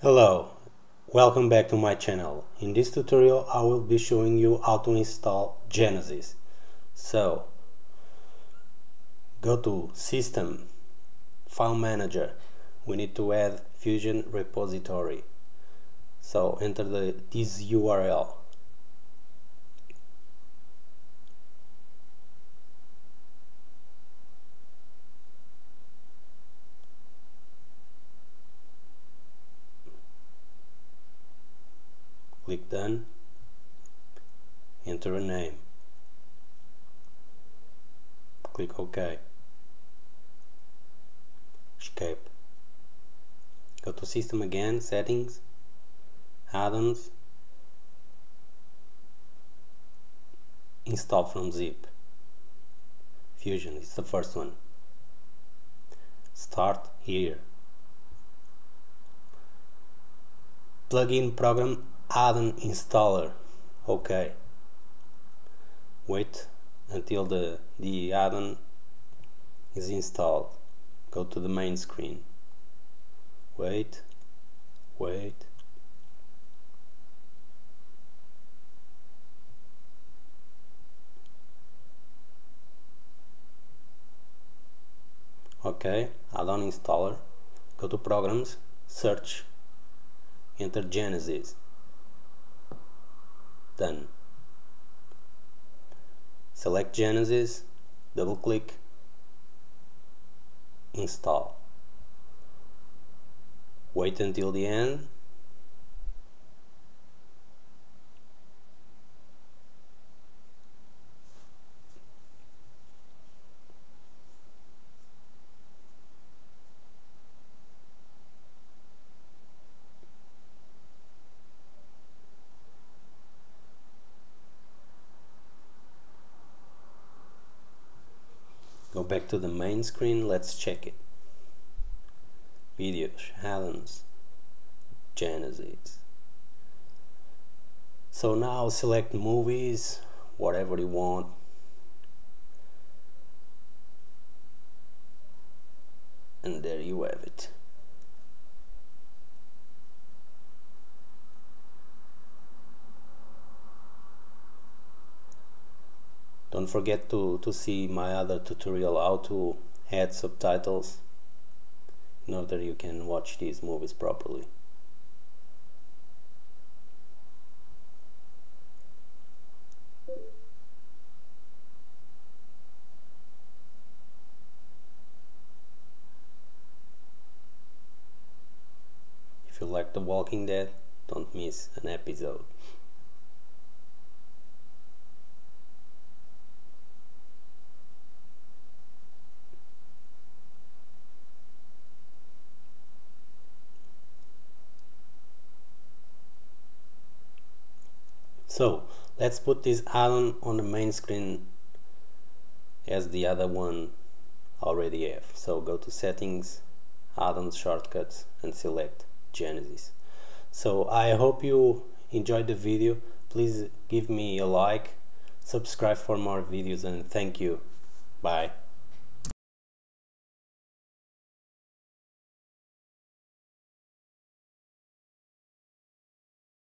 Hello, welcome back to my channel. In this tutorial I will be showing you how to install Genesis. So, go to System, File Manager. We need to add Fusion repository. So enter the, this URL click done enter a name. Click OK. Escape. Go to system again settings add-ons. Install from zip. Fusion is the first one. Start here. Plugin program add-on installer okay. Wait until the the add-on is installed. Go to the main screen. Wait wait. Okay add-on installer. Go to programs search. Enter Genesis done. Select Genesis double click install. Wait until the end back to the main screen let's check it. Videos add-ons Genesis so now select movies whatever you want. And there you have it don't forget to, to see my other tutorial how to add subtitles. In order you can watch these movies properly. If you like The Walking Dead don't miss an episode so let's put this add-on on the main screen as the other one already have. So go to settings add-ons shortcuts and select Genesis. So I hope you enjoyed the video. Please give me a like subscribe for more videos and thank you. Bye